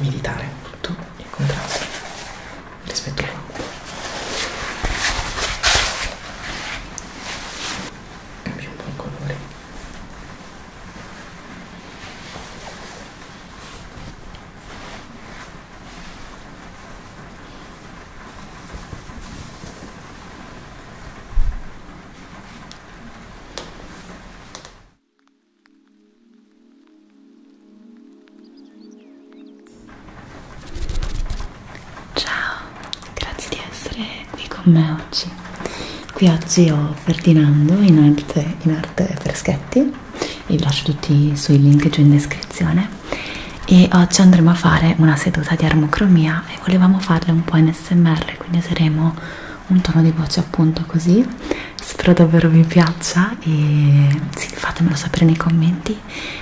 militare, tutto Qui oggi ho Ferdinando in arte, in arte Freschetti, vi lascio tutti i suoi link giù in descrizione. E oggi andremo a fare una seduta di armocromia e volevamo farle un po' in SMR, quindi useremo un tono di voce appunto così. Spero davvero vi piaccia e sì, fatemelo sapere nei commenti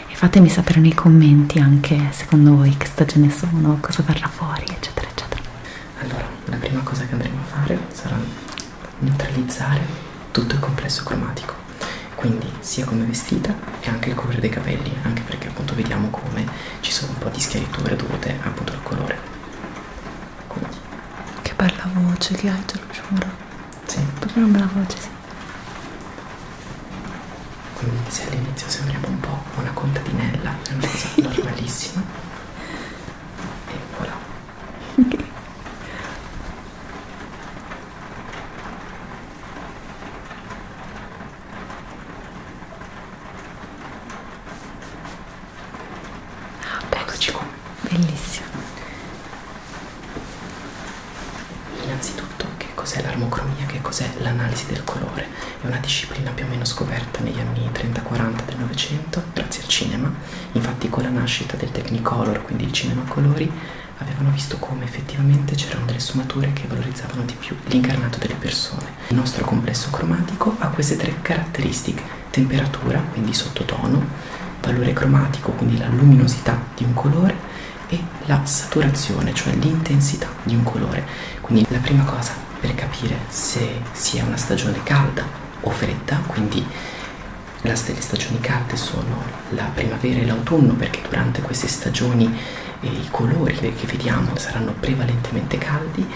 e fatemi sapere nei commenti anche secondo voi che stagione sono, cosa verrà fuori, eccetera, eccetera. Allora, la prima cosa che andremo a fare sarà neutralizzare tutto il complesso cromatico, quindi sia come vestita e anche il colore dei capelli, anche perché appunto vediamo come ci sono un po' di schiariture dovute appunto al colore. Quindi, Che bella voce che hai, te lo giuro. sì, Proprio una bella voce, sì. quindi se all'inizio sembriamo un po' una contadinella, è una cosa normalissima. E voilà. Eccoci qua. Bellissimo. Innanzitutto, che cos'è l'armocromia? Che cos'è l'analisi del colore? È una disciplina più o meno scoperta negli anni 30-40 del Novecento, grazie al cinema. Infatti, con la nascita del Technicolor, quindi il cinema a colori, avevano visto come effettivamente c'erano delle sfumature che valorizzavano di più l'incarnato delle persone. Il nostro complesso cromatico ha queste tre caratteristiche: temperatura, quindi sottotono, valore cromatico, quindi la luminosità di un colore, e la saturazione, cioè l'intensità di un colore. Quindi la prima cosa per capire se sia una stagione calda o fredda, quindi le stagioni calde sono la primavera e l'autunno perché durante queste stagioni eh, i colori che vediamo saranno prevalentemente caldi,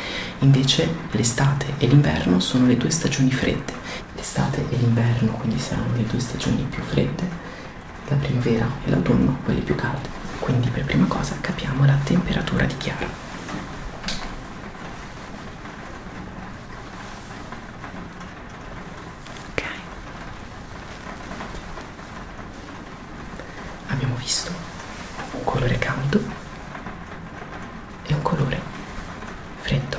invece l'estate e l'inverno sono le due stagioni fredde. L'estate e l'inverno quindi saranno le due stagioni più fredde, la primavera e l'autunno quelle più calde. Quindi per prima cosa capiamo la temperatura di chiaro. Ok. Abbiamo visto un colore caldo e un colore freddo.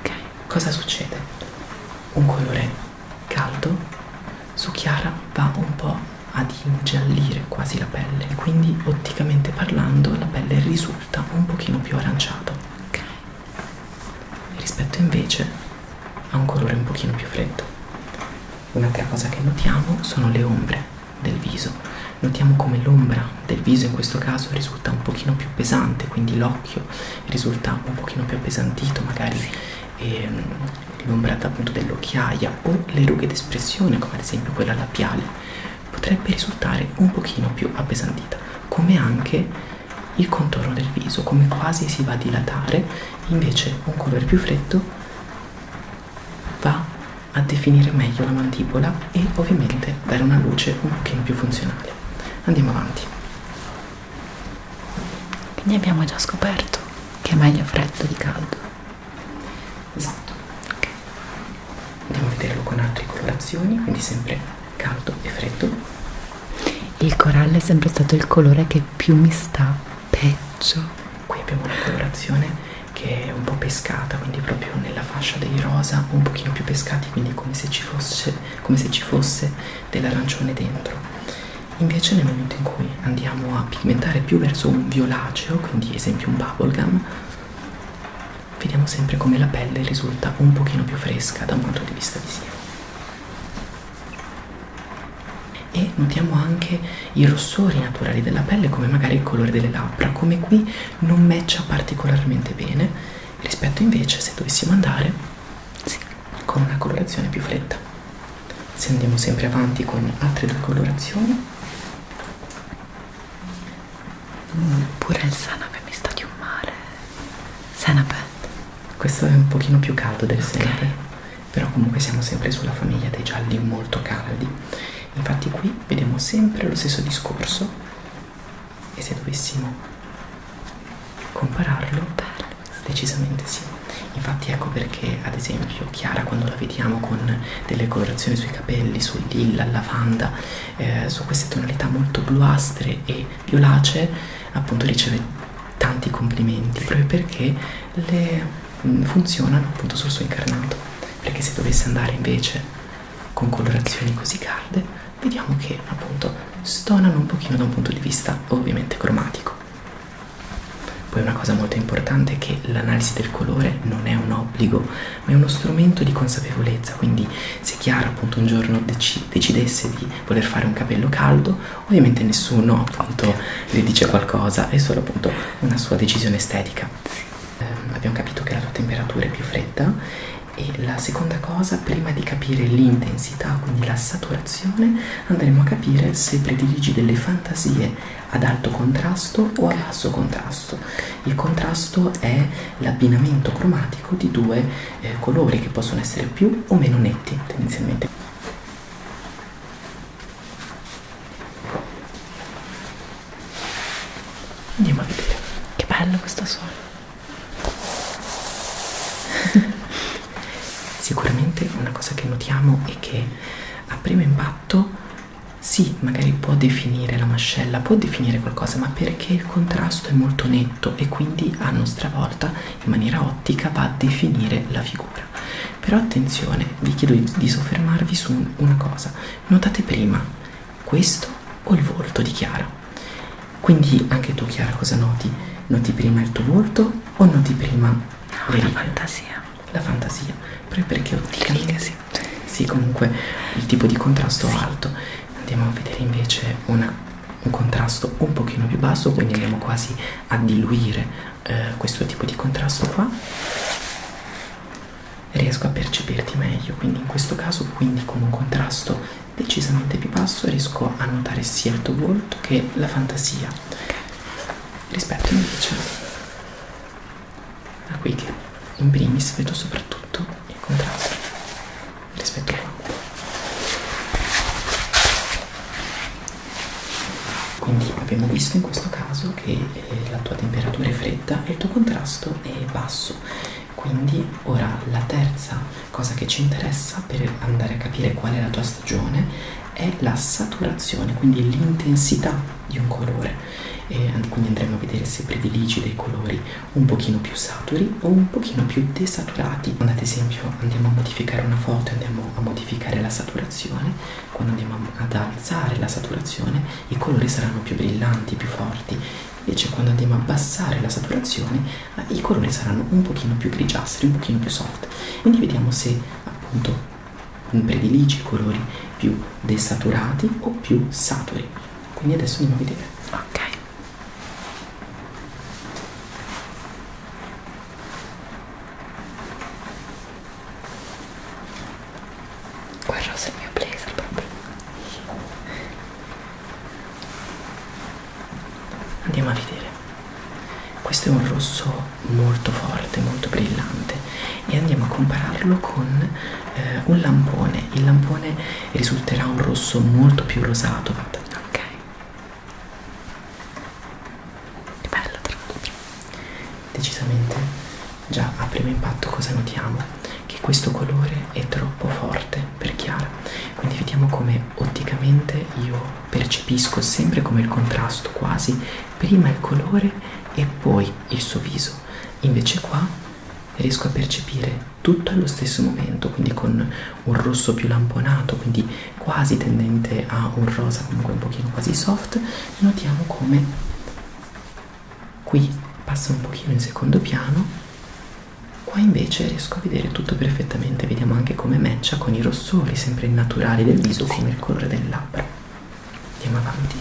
Ok. Cosa succede? Un colore caldo su chiara va un po' ad ingiallire quasi la pelle, quindi otticamente parlando la pelle risulta un pochino più aranciata. Ok. rispetto invece a un colore un pochino più freddo. Un'altra cosa che notiamo sono le ombre del viso. Notiamo come l'ombra del viso in questo caso risulta un pochino più pesante, quindi l'occhio risulta un pochino più appesantito, magari ehm, l'ombra appunto dell'occhiaia o le rughe d'espressione, come ad esempio quella labiale, potrebbe risultare un pochino più appesantita, come anche il contorno del viso, come quasi si va a dilatare, invece un colore più freddo va a definire meglio la mandibola e ovviamente dare una luce un pochino più funzionale. Andiamo avanti. Quindi abbiamo già scoperto che è meglio freddo di caldo. Esatto. Andiamo a vederlo con altre colorazioni, quindi sempre caldo e freddo. Il corallo è sempre stato il colore che più mi sta peggio. Qui abbiamo una colorazione che è un po' pescata, quindi proprio nella fascia dei rosa, un pochino più pescati, quindi come se ci fosse, come se ci fosse dell'arancione dentro. Invece nel momento in cui andiamo a pigmentare più verso un violaceo, quindi esempio un bubblegum, vediamo sempre come la pelle risulta un pochino più fresca da un punto di vista visivo. E notiamo anche i rossori naturali della pelle, come magari il colore delle labbra, come qui non matcha particolarmente bene, rispetto invece se dovessimo andare sì, con una colorazione più fredda. Se andiamo sempre avanti con altre due colorazioni, Mm, pure il saname mi sta di un male. questo è un pochino più caldo del sempre, però comunque siamo sempre sulla famiglia dei gialli molto caldi. Infatti qui vediamo sempre lo stesso discorso e se dovessimo compararlo, decisamente sì. Infatti ecco perché ad esempio Chiara quando la vediamo con delle colorazioni sui capelli, sui lilla, lavanda, eh, su queste tonalità molto bluastre e violacee, appunto riceve tanti complimenti proprio perché le mm, funzionano appunto sul suo incarnato. Perché se dovesse andare invece con colorazioni così calde, vediamo che appunto stonano un pochino da un punto di vista ovviamente cromatico. Poi una cosa molto importante è che l'analisi del colore non è un obbligo, ma è uno strumento di consapevolezza, quindi se Chiara appunto un giorno dec decidesse di voler fare un capello caldo, ovviamente nessuno appunto le dice qualcosa, è solo appunto una sua decisione estetica. Eh, abbiamo capito che la tua temperatura è più fredda e la seconda cosa, prima di capire l'intensità, quindi la saturazione, andremo a capire se prediligi delle fantasie ad alto contrasto o a basso contrasto. Il contrasto è l'abbinamento cromatico di due eh, colori che possono essere più o meno netti tendenzialmente. Andiamo a vedere. Che bello questo suono. Sicuramente una cosa che notiamo è che a primo impatto sì, magari può definire la mascella, può definire qualcosa, ma perché il contrasto è molto netto e quindi a nostra volta in maniera ottica va a definire la figura. Però attenzione, vi chiedo di soffermarvi su una cosa. Notate prima questo o il volto di Chiara. Quindi anche tu Chiara cosa noti? Noti prima il tuo volto o noti prima no, le righe? La fantasia. La fantasia proprio perché otticamente sì. sì, comunque il tipo di contrasto sì. alto. Andiamo a vedere invece una, un contrasto un pochino più basso, quindi okay. andiamo quasi a diluire eh, questo tipo di contrasto qua. Riesco a percepirti meglio, quindi in questo caso, quindi con un contrasto decisamente più basso, riesco a notare sia il tuo volto che la fantasia. Rispetto invece a qui che in primis vedo soprattutto contrasto rispetto a quindi abbiamo visto in questo caso che eh, la tua temperatura è fredda e il tuo contrasto è basso. Quindi ora la terza cosa che ci interessa per andare a capire qual è la tua stagione è la saturazione quindi l'intensità di un colore e quindi andremo a vedere se prediligi dei colori un pochino più saturi o un pochino più desaturati. Quando ad esempio andiamo a modificare una foto andiamo a modificare la saturazione quando andiamo ad alzare la saturazione i colori saranno più brillanti più forti. Invece quando andiamo a abbassare la saturazione i colori saranno un pochino più grigiastri un pochino più soft. Quindi vediamo se appunto prediligi colori più desaturati o più saturi. Quindi adesso andiamo a vedere. Ok andiamo a vedere questo è un rosso molto forte molto brillante e andiamo a compararlo con eh, un lampone il lampone risulterà un rosso molto più rosato ok che bello tra l'altro decisamente già a primo impatto cosa notiamo che questo colore è troppo forte per Chiara. Quindi vediamo come otticamente io percepisco sempre come il contrasto quasi prima il colore e poi il suo viso. Invece qua riesco a percepire tutto allo stesso momento quindi con un rosso più lamponato quindi quasi tendente a un rosa comunque un pochino quasi soft notiamo come qui passa un pochino in secondo piano qua invece riesco a vedere tutto perfettamente. Vediamo anche come matcha con i rossori sempre naturali del viso come il colore del labbro. Andiamo avanti.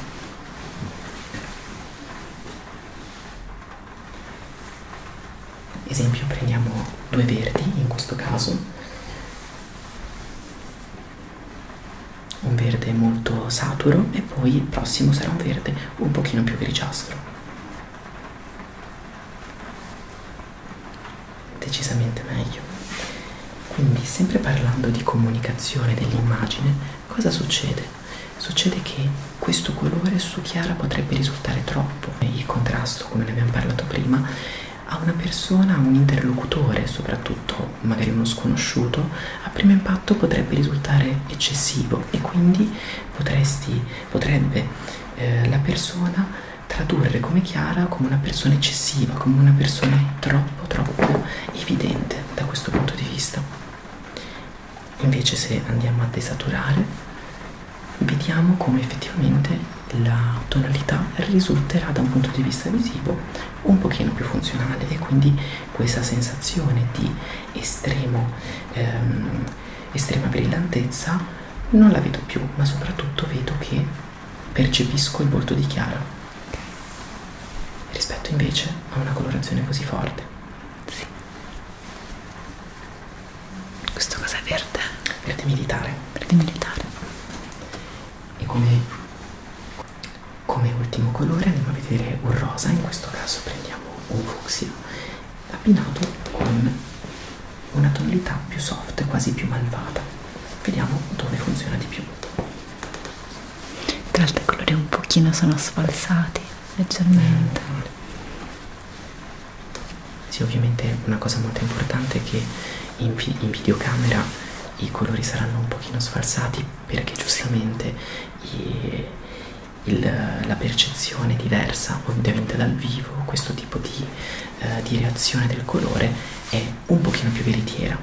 Esempio prendiamo due verdi in questo caso. Un verde molto saturo e poi il prossimo sarà un verde un pochino più grigiastro decisamente meglio. Quindi, sempre parlando di comunicazione dell'immagine, cosa succede? Succede che questo colore su chiara potrebbe risultare troppo. Il contrasto, come ne abbiamo parlato prima, a una persona, a un interlocutore, soprattutto magari uno sconosciuto, a primo impatto potrebbe risultare eccessivo e quindi potresti, potrebbe eh, la persona tradurre come chiara come una persona eccessiva, come una persona troppo troppo evidente da questo punto di vista. Invece se andiamo a desaturare, vediamo come effettivamente la tonalità risulterà da un punto di vista visivo un pochino più funzionale e quindi questa sensazione di estremo, ehm, estrema brillantezza non la vedo più, ma soprattutto vedo che percepisco il volto di Chiara rispetto invece a una colorazione così forte. Sì. Questo cos'è verde? Verde militare. Verde militare. E come come ultimo colore andiamo a vedere un rosa, in questo caso prendiamo un fucsia abbinato con una tonalità più soft, quasi più malvata. Vediamo dove funziona di più. Tra l'altro i colori un pochino sono sfalsati, leggermente. Sì, ovviamente una cosa molto importante è che in, vi in videocamera i colori saranno un pochino sfalsati perché giustamente i, il, la percezione diversa ovviamente dal vivo, questo tipo di, eh, di reazione del colore è un pochino più veritiera.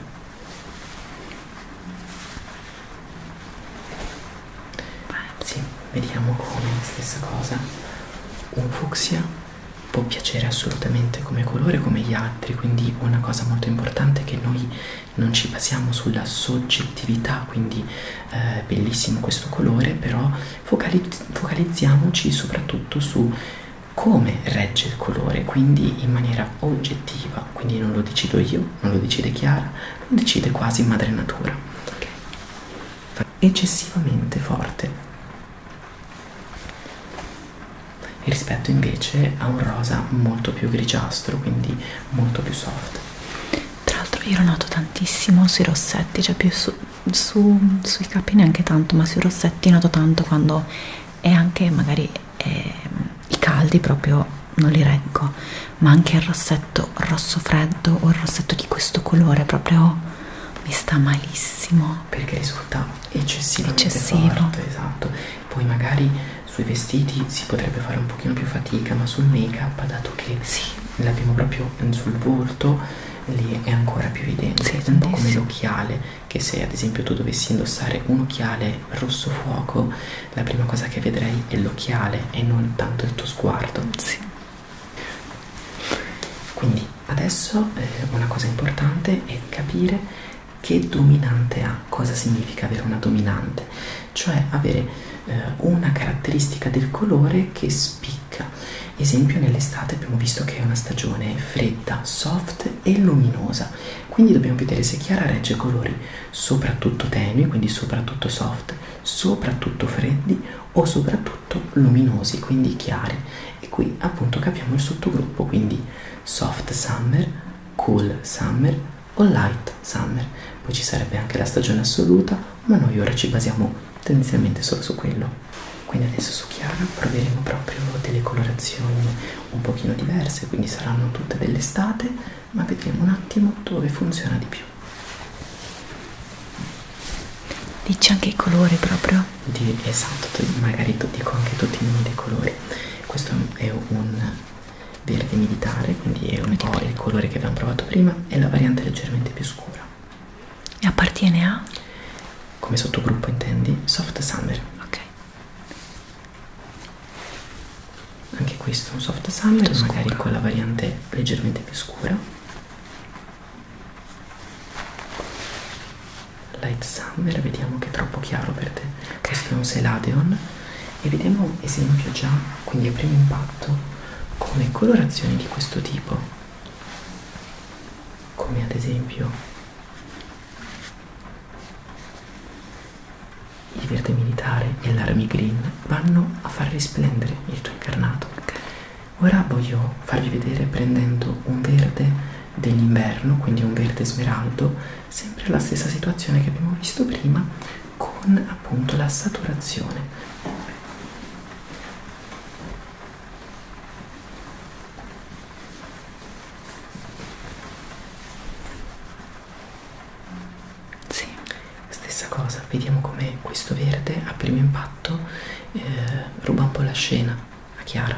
Sì, vediamo come stessa cosa. Un fucsia può piacere assolutamente come colore come gli altri, quindi una cosa molto importante è che noi non ci basiamo sulla soggettività, quindi eh, bellissimo questo colore, però focalizz focalizziamoci soprattutto su come regge il colore, quindi in maniera oggettiva, quindi non lo decido io, non lo decide Chiara, lo decide quasi madre natura. Okay. Eccessivamente forte, rispetto invece a un rosa molto più grigiastro, quindi molto più soft. Tra l'altro io lo noto tantissimo sui rossetti, cioè più su, su, sui capi neanche tanto, ma sui rossetti noto tanto quando è anche magari eh, i caldi proprio non li reggo, ma anche il rossetto rosso freddo o il rossetto di questo colore proprio mi sta malissimo. Perché risulta eccessivamente eccessivo. forte, esatto. Poi magari sui vestiti si potrebbe fare un pochino più fatica ma sul make up dato che sì. l'abbiamo proprio sul volto lì è ancora più evidente sì, un po' come l'occhiale che se ad esempio tu dovessi indossare un occhiale rosso fuoco la prima cosa che vedrei è l'occhiale e non tanto il tuo sguardo sì. quindi adesso eh, una cosa importante è capire che dominante ha cosa significa avere una dominante cioè avere eh, una caratteristica del colore che spicca. Esempio nell'estate abbiamo visto che è una stagione fredda, soft e luminosa, quindi dobbiamo vedere se Chiara regge colori soprattutto tenui, quindi soprattutto soft, soprattutto freddi o soprattutto luminosi, quindi chiari. E qui appunto capiamo il sottogruppo, quindi soft summer, cool summer o light summer. Poi ci sarebbe anche la stagione assoluta, ma noi ora ci basiamo tendenzialmente solo su quello. Quindi adesso su Chiara proveremo proprio delle colorazioni un pochino diverse, quindi saranno tutte dell'estate, ma vedremo un attimo dove funziona di più. Dici anche i colori proprio? Di, esatto, magari dico anche tutti i nomi dei colori. Questo è un verde militare, quindi è un po' il colore che abbiamo provato prima, e la variante leggermente più scura. E appartiene a? Come sottogruppo intendi? Soft summer. Ok. Anche questo un soft summer Tutto magari scuro. con la variante leggermente più scura. Light summer vediamo che è troppo chiaro per te. Okay. questo è un Seladeon e vediamo un esempio già quindi a primo impatto come colorazioni di questo tipo. Come ad esempio verde militare e l'army green vanno a far risplendere il tuo incarnato. Ora voglio farvi vedere prendendo un verde dell'inverno, quindi un verde smeraldo, sempre la stessa situazione che abbiamo visto prima con appunto la saturazione. Sì. Stessa cosa, vediamo come questo verde a primo impatto eh, ruba un po' la scena a Chiara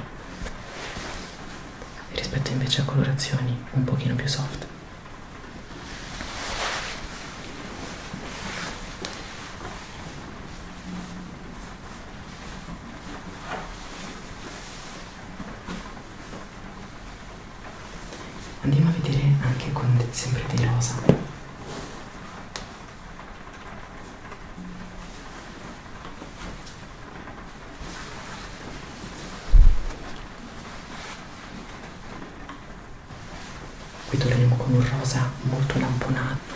rispetto invece a colorazioni un pochino più soft. Andiamo a vedere anche con sempre dei rosa. Qui torneremo con un rosa molto lamponato.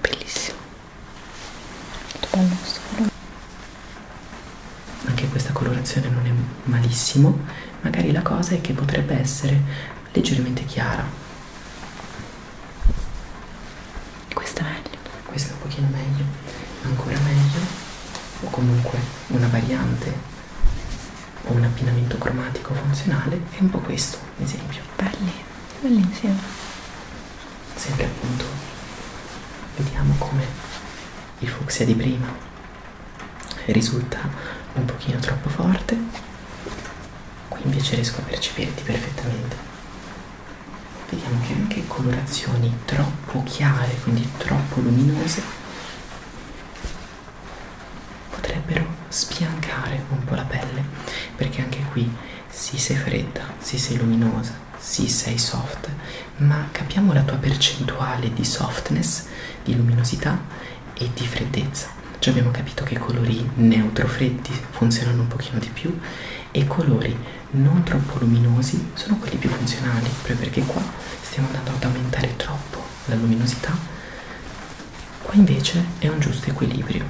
Bellissimo. Molto bello questo colore. Anche questa colorazione non è malissimo, magari la cosa è che potrebbe essere leggermente chiara. Questo è meglio. Questo è un pochino meglio, ancora meglio, o comunque una variante o un abbinamento cromatico funzionale è un po' questo, ad esempio. Belli, bellissimo. Sempre appunto, vediamo come il fucsia di prima risulta un pochino troppo forte, invece riesco a percepirti perfettamente. Vediamo che anche colorazioni troppo chiare, quindi troppo luminose, potrebbero sbiancare un po' la pelle, perché anche qui sì sei fredda, sì sei luminosa, sì sei soft, ma capiamo la tua percentuale di softness, di luminosità e di freddezza. Già abbiamo capito che colori neutro freddi funzionano un pochino di più e colori non troppo luminosi sono quelli più funzionali, proprio perché qua stiamo andando ad aumentare troppo la luminosità. Qua invece è un giusto equilibrio.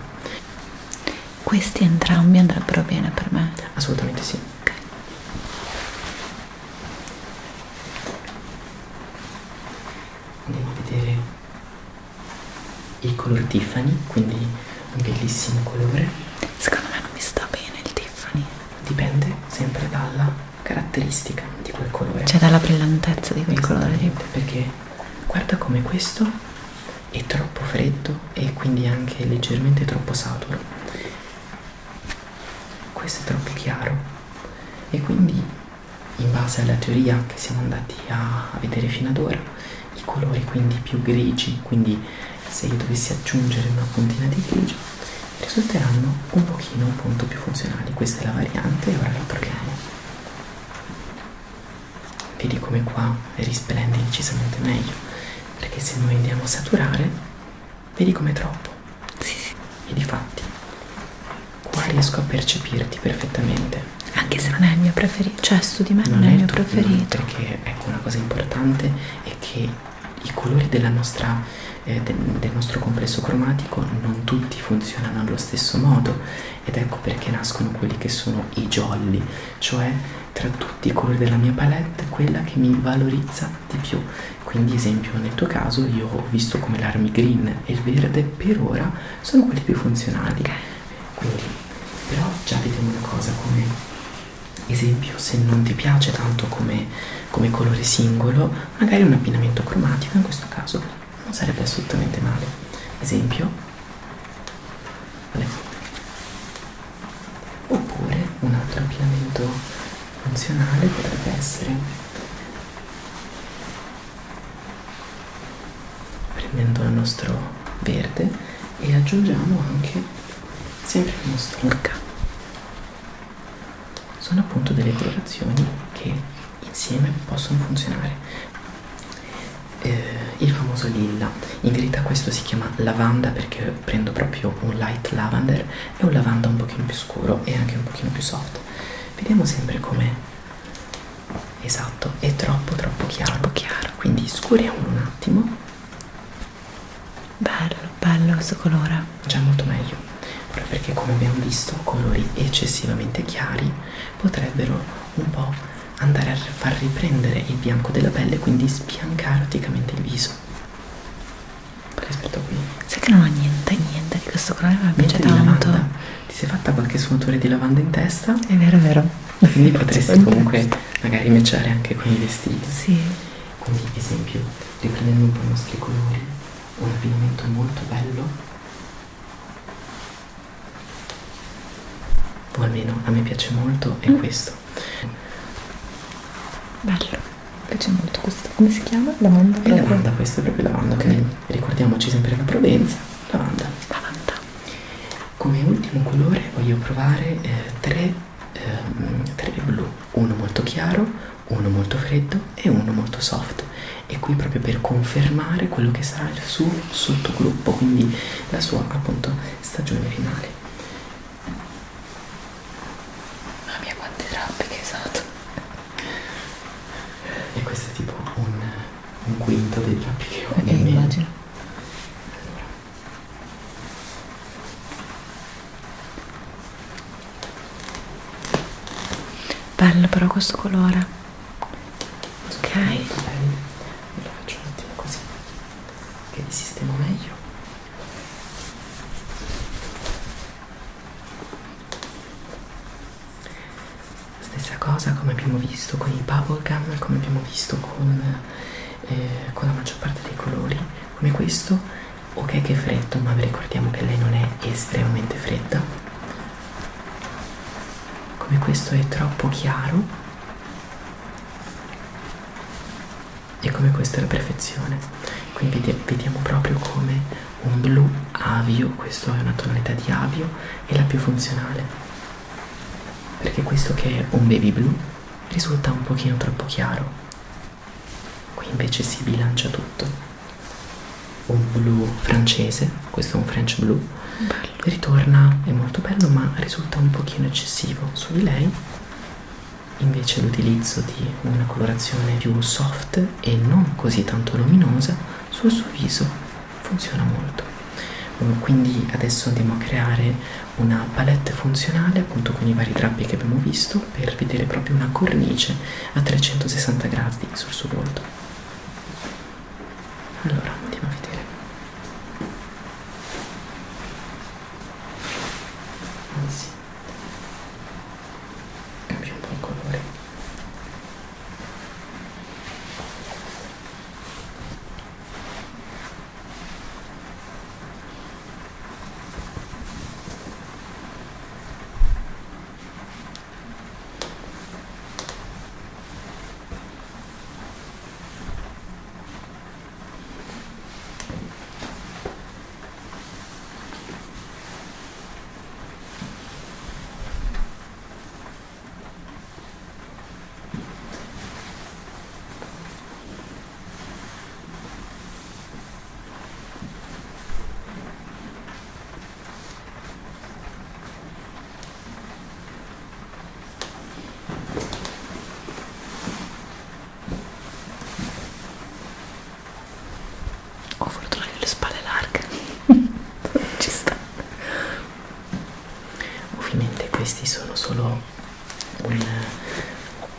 Questi entrambi andrebbero bene per me. Assolutamente sì. Ok. Andiamo a vedere il color Tiffany, quindi un bellissimo colore. Secondo me Dipende sempre dalla caratteristica di quel colore. Cioè dalla brillantezza di quel colore perché guarda come questo è troppo freddo e quindi anche leggermente troppo saturo. Questo è troppo chiaro e quindi in base alla teoria che siamo andati a, a vedere fino ad ora, i colori quindi più grigi, quindi se io dovessi aggiungere una puntina di grigio, risulteranno un pochino un punto più funzionali. Questa è la variante e ora la proviamo. Vedi come qua risplende decisamente meglio, perché se noi andiamo a saturare, vedi come è troppo. Sì, sì. E difatti, qua riesco a percepirti perfettamente. Anche se non è il mio preferito. Cioè su di me non, Non è il mio preferito. Perché ecco una cosa importante è che i colori della nostra, eh, del, del nostro complesso cromatico non tutti funzionano allo stesso modo ed ecco perché nascono quelli che sono i jolly, cioè tra tutti i colori della mia palette quella che mi valorizza di più. Quindi esempio nel tuo caso io ho visto come l'army green e il verde per ora sono quelli più funzionali. Quindi però già vediamo una cosa come esempio se non ti piace tanto come, come colore singolo magari un abbinamento cromatico in questo caso non sarebbe assolutamente male. Esempio? Oppure un altro abbinamento funzionale potrebbe essere prendendo il nostro verde e aggiungiamo anche sempre il nostro orca sono appunto delle colorazioni che insieme possono funzionare. Eh, il famoso lilla, in verità questo si chiama lavanda perché prendo proprio un light lavender e un lavanda un pochino più scuro e anche un pochino più soft. Vediamo sempre come esatto, è troppo troppo chiaro. Troppo chiaro. Quindi scuriamolo un attimo, Bello, bello questo colore. già molto meglio. Proprio perché come abbiamo visto colori eccessivamente chiari potrebbero un po' andare a far riprendere il bianco della pelle, quindi sbiancare praticamente il viso. Rispetto a qui. Sai che non ho niente, niente di questo colore, ma mi piace tanto. lavanda. Ti sei fatta qualche sfumatura di lavanda in testa? È vero, è vero. Quindi potresti comunque magari matchare anche con i vestiti. Sì. Quindi, esempio, riprendendo un po' i nostri colori, un abbinamento molto bello. O almeno a me piace molto, è questo. Bello. Mi piace molto questo. Come si chiama? Lavanda? È lavanda, questo è proprio lavanda, quindi ricordiamoci sempre la Provenza, lavanda. Lavanda. Come ultimo colore voglio provare eh, tre, ehm, tre blu, uno molto chiaro, uno molto freddo e uno molto soft. E qui proprio per confermare quello che sarà il suo sottogruppo, quindi la sua appunto stagione finale. Mamma mia, quante drappi che hai usato. E questo è tipo un, un quinto dei drappi che ho Ok, nemmeno. immagino. Bello però questo colore. Ok. Ve lo faccio un attimo così, che vi sistemo meglio. Stessa cosa come abbiamo visto con i bubblegum, come abbiamo visto con, eh, con la maggior parte dei colori, come questo, ok che è freddo, ma vi ricordiamo che lei non è estremamente fredda. Come questo è troppo chiaro, come questa è la perfezione. Quindi vedi- vediamo proprio come un blu avio questo è una tonalità di avio è la più funzionale. Perché questo che è un baby blu risulta un pochino troppo chiaro. Qui invece si bilancia tutto. Un blu francese questo è un french blu. Bello. ritorna è molto bello ma risulta un pochino eccessivo su di lei invece l'utilizzo di una colorazione più soft e non così tanto luminosa sul suo viso funziona molto. Quindi adesso andiamo a creare una palette funzionale appunto con i vari drappi che abbiamo visto per vedere proprio una cornice a 360 gradi sul suo volto allora andiamo a vedere anzi cambio un po' il colore Ho voluto dargli le spalle larghe. Ci sta. Ovviamente questi sono solo un-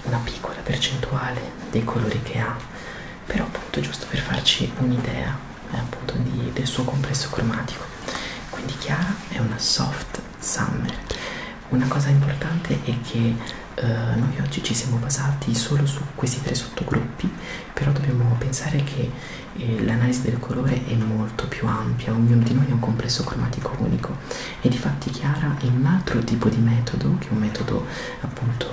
una piccola percentuale dei colori che ha, però appunto giusto per farci un'idea eh, appunto di- del suo complesso cromatico. Quindi Chiara è una soft summer. Una cosa importante è che eh, noi oggi ci siamo basati solo su questi tre sottogruppi, però dobbiamo pensare che eh, l'analisi del colore è molto più ampia, ognuno di noi ha un complesso cromatico unico e difatti Chiara in un altro tipo di metodo, che è un metodo appunto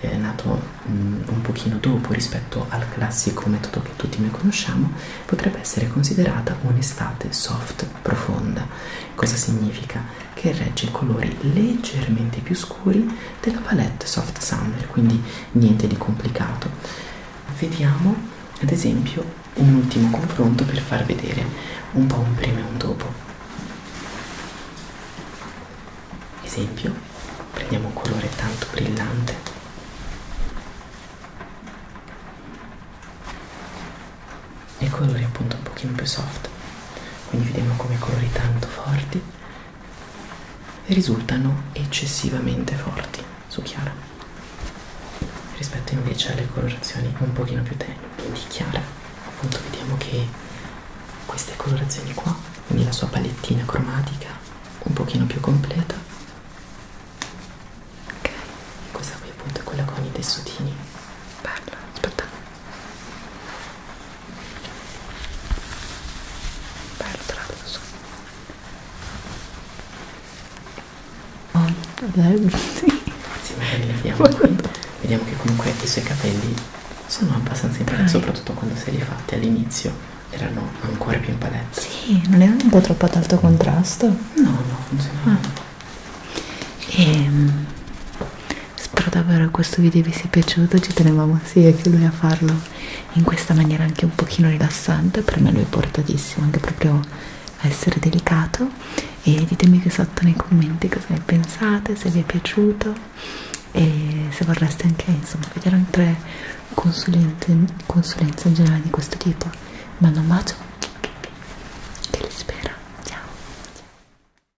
eh, nato mh, un pochino dopo rispetto al classico metodo che tutti noi conosciamo, potrebbe essere considerata un'estate soft profonda. Cosa significa? Che regge colori leggermente più scuri della palette soft summer, quindi niente di complicato. Vediamo ad esempio un ultimo confronto per far vedere un po' un prima e un dopo. Esempio, prendiamo un colore tanto brillante. E colori appunto un pochino più soft. Quindi vediamo come colori tanto forti risultano eccessivamente forti su Chiara rispetto invece invece ha le colorazioni un pochino più tenue, quindi chiare. Appunto vediamo che queste colorazioni qua, quindi la sua palettina cromatica un pochino più completa. Ok, questa qui appunto è quella con i tessutini. Bello, aspetta. Bello, te la su. Oh, sì. Magari vediamo. Vediamo che comunque i suoi capelli sono abbastanza in palette, soprattutto quando si è rifatti all'inizio erano ancora più in palette. Sì, non era un po' troppo ad alto contrasto? No, no, funzionava. Ah. E um, spero davvero che questo video vi sia piaciuto, ci tenevamo sia che lui a farlo in questa maniera anche un pochino rilassante, per me lui è portatissimo, anche proprio a essere delicato e ditemi qui sotto nei commenti cosa ne pensate, se vi è piaciuto e se vorreste anche insomma vedere altre consulenze, consulenze in generale di questo tipo mando un bacio